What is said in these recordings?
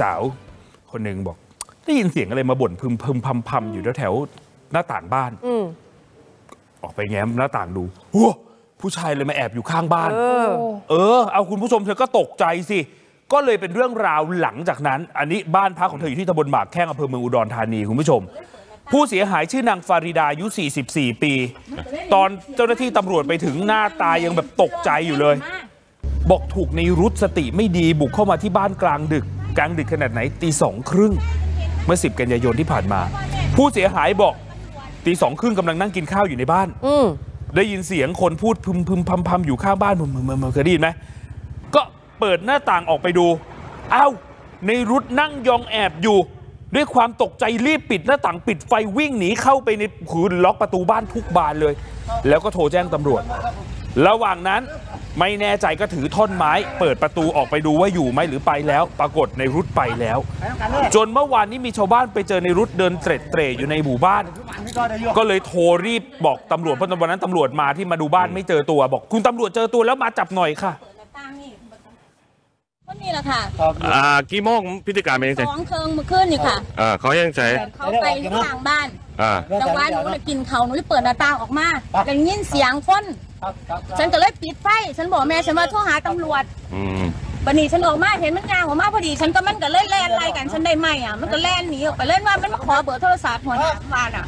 สาวคนหนึ่งบอก ได้ยินเสียงอะไรมาบ่นพึมพึมพำพำอยู่แถวๆหน้าต่างบ้านอืมออกไปแง้มหน้าต่างดูหัวผู้ชายเลยมาแอบอยู่ข้างบ้านเออเออ เอาคุณผู้ชมเธอก็ตกใจสิ ก็เลยเป็นเรื่องราวหลังจากนั้น อันนี้บ้านพักของเธออยู่ที่ตำบลหมากแข้งอำเภอเมืองอุดรธานีคุณผู้ชม ผู้เสียหายชื่อนางฟาริดาอายุ 44 ปี ตอนเจ้าหน้าที่ตำรวจไปถึงหน้าตายังแบบตกใจอยู่เลย บอกถูกในรุดสติไม่ดีบุกเข้ามาที่บ้านกลางดึก กลางดึกขนาดไหนตีสองครึ่งเมื่อ 10 กันยายนที่ผ่านมา ผู้เสียหายบอกตีสองครึ่งกำลังนั่งกินข้าวอยู่ในบ้านอืมได้ยินเสียงคนพูดพึมพึมพำพำอยู่ข้างบ้านมึมมึมมึมเคยได้ยินไหมก็เปิดหน้าต่างออกไปดูอ้าวในรุดนั่งยองแอบอยู่ ด้วยความตกใจรีบปิดหน้าต่างปิดไฟวิ่งหนีเข้าไปในคืนล็อกประตูบ้านทุกบานเลย แล้วก็โทรแจ้งตำรวจ ระหว่างนั้น ไม่แน่ใจก็ถือท่อนไม้ เปิดประตูออกไปดูว่าอยู่ไหมหรือไปแล้ว ปรากฏในรุดไปแล้ว จนเมื่อวานนี้มีชาวบ้านไปเจอในรุดเดินเตร็ดเตร่อยู่ในหมู่บ้าน ก็เลยโทรรีบบอกตำรวจเพราะวันนั้นตำรวจมาที่มาดูบ้านไม่เจอตัวบอก คุณตำรวจเจอตัวแล้วมาจับหน่อยค่ะก็นี่แหละค่ะอ่ากี่โมงพิธีการเป็นยังไงสองเคิงเมื่อคืนนี่ค่ะอ่าเขายังใช้เขาไปข้างบ้านอ่าจังหวะหนูน่ะกินเขาวหนูเลยเปิดหน้าต่างออกมาได้ยินเสียงคน ฉันก็เลยปิดไฟ ฉันบอกแม่ฉันว่าโทรหาตำรวจอืมบันนี้ฉันออกมาเห็นมันยางออกมาพอดี ฉันก็มันก็เล่นแล่นไล่กัน ฉันได้ไหมอะ มันก็แล่นหนีออกไปเล่นว่ามันมาขอเบอร์โทรศัพท์หัวหน้าบ้านอะ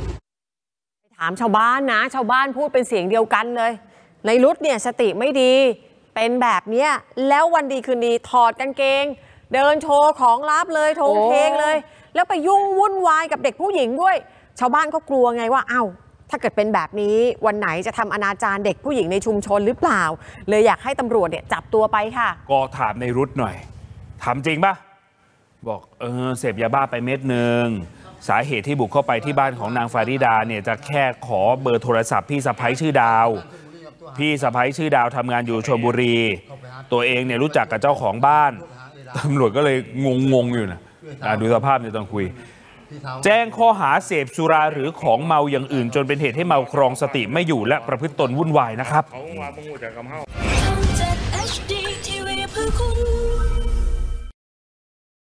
ถามชาวบ้านนะ ชาวบ้านพูดเป็นเสียงเดียวกันเลย ในรุดเนี่ยสติไม่ดี เป็นแบบเนี้ยแล้ววันดีคืนดีถอดกางเกง เดินโชว์ของลับเลยโทงเพลงเลย แล้วไปยุ่งวุ่นวายกับเด็กผู้หญิงด้วย ชาวบ้านก็กลัวไงว่า เอ้า ถ้าเกิดเป็นแบบนี้วันไหนจะทำอนาจารเด็กผู้หญิงในชุมชนหรือเปล่า เลยอยากให้ตำรวจเนี่ยจับตัวไปค่ะก็ถามในรุดหน่อยถามจริงปะบอกเออเสพยาบ้าไปเม็ดหนึ่งสาเหตุที่บุกเข้าไปที่บ้านของนางฟาริดาเนี่ยจะแค่ขอเบอร์โทรศัพท์พี่สะพ้ยชื่อดาว พี่สะพ้ยชื่อดาวทำงานอยู่ชลบุรี ตัวเองเนี่ยรู้จักกับเจ้าของบ้านตำรวจก็เลยงงๆอยู่นะอะดูสภาพเนี่ยตอนคุย แจ้งข้อหาเสพสุราหรือของเมาอย่างอื่น จนเป็นเหตุให้เมาครองสติไม่อยู่และประพฤติตนวุ่นวายนะครับ